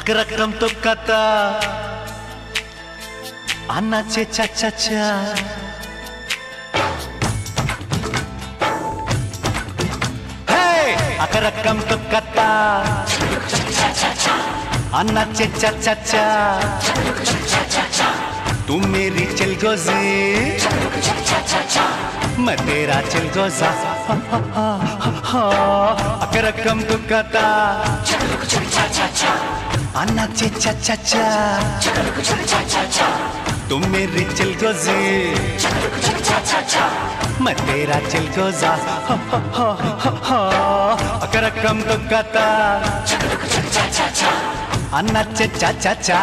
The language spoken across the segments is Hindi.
अकरकम तो कता अन्ना चे चा चा चा। हे अकरकम तो कता अन्ना चे चा चा चा। तू मेरी चल गोजे मैं तेरा चल गोजा अकरकम तुक्कता अन्ना चे चा चा चा तुम मेरी चल गोजी मैं तेरा चल गोजा अकरकम तुक्कता अन्ना चे चा चा चा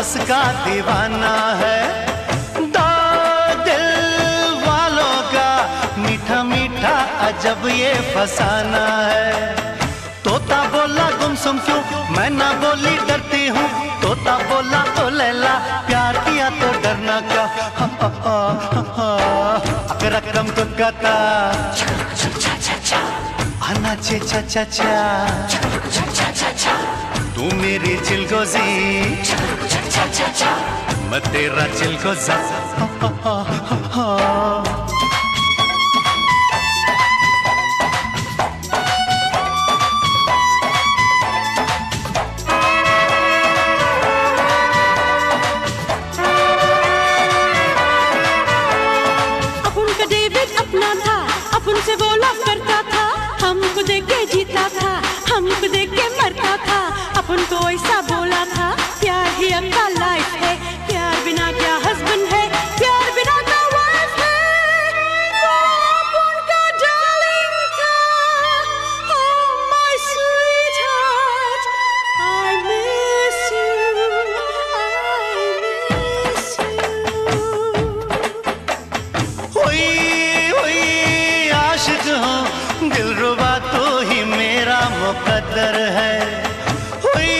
उसका दीवाना है। दो दिल वालों का मीठा मीठा अजब ये फसाना है। तोता बोला गुमसुम क्यों? मैं ना बोली डरती हूँ। तोता बोला तो लैला, प्यार किया तो डरना क्या? अगर रकम तो कहता, आना चे, चा चा चा। तू मेरी चिलगोजी। मैं तेरा अपन का अपना था अपन से वो लव करता था। हमको देख के जीता था हमको देख के मरता था। अपन को ऐसा बोला मेरा मुकद्दर है। हुई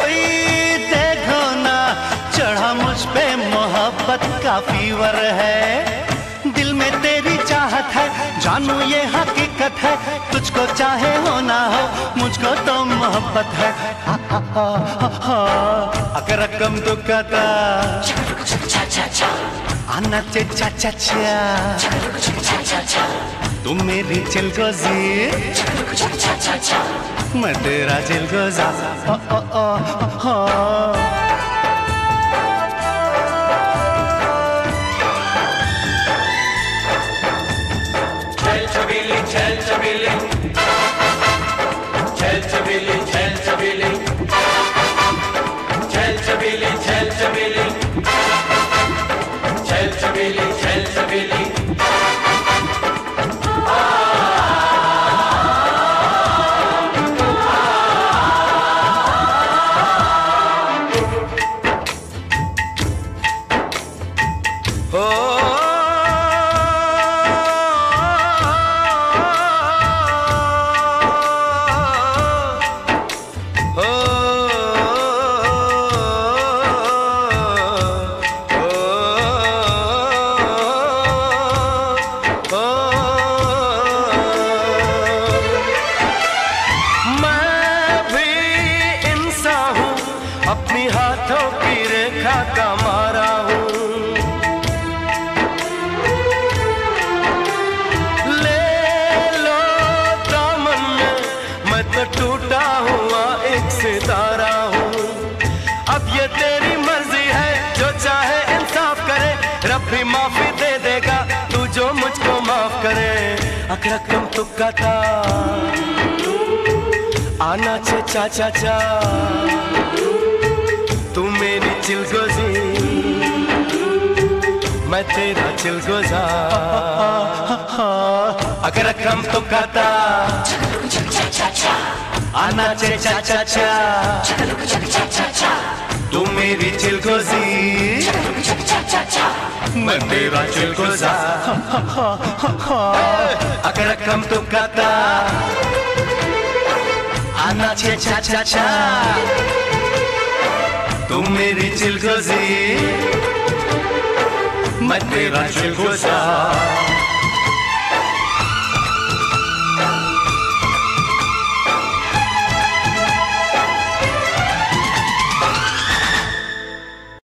हुई, देखो ना, चढ़ा मुझ पे मोहब्बत का फीवर है। दिल में तेरी चाहत है, जानू ये हकीकत है। तुझको चाहे हो ना हो, मुझको तो मोहब्बत है। अगर रकम तो आना चे चा चा चा। तुम मेरी चिल गोजी। मैं तेरा चिल गोजा। ओ ओ ओ ओ। Chel अपनी हाथों की रेखा का दे देगा। तू जो मुझको माफ़ करे अकरकम तुक्का था। आना चे चा चा। चा तू मेरी चिलगोजी, मैं तेरा चिलगोजा। अगर कम तो कहता आना चे चा चा चा। तू मेरी चिलगोजी। मैं तेरा चिलगोजा अगर कम तो कता आना छे चा चा चा तुम मेरी चिलगोजी मैं तेरा चिलगोजा